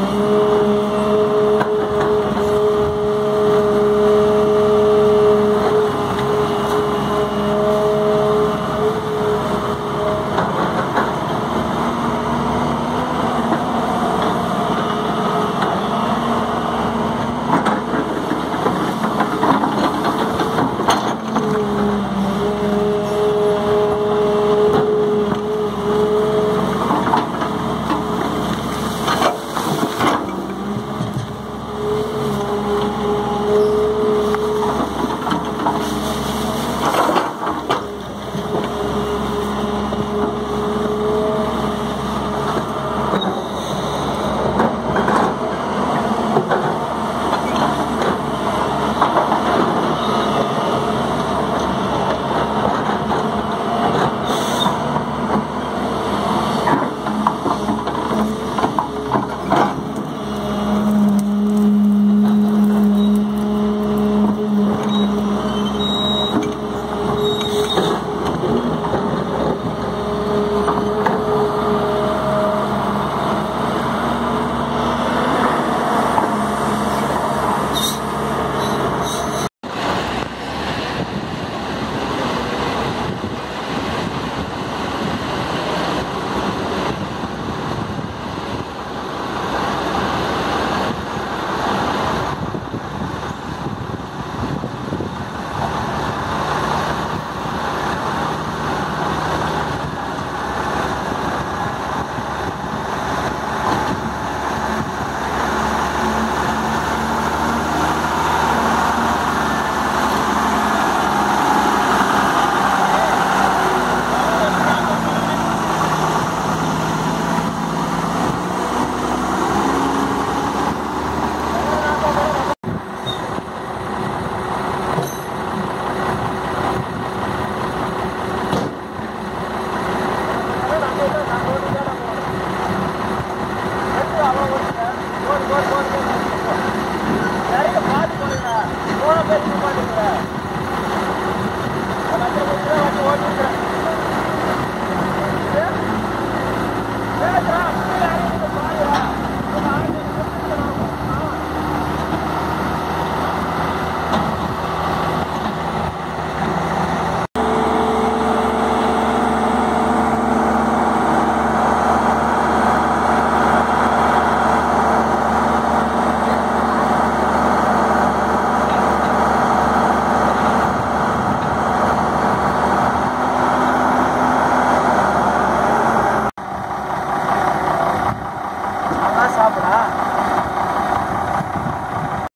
Oh. 了。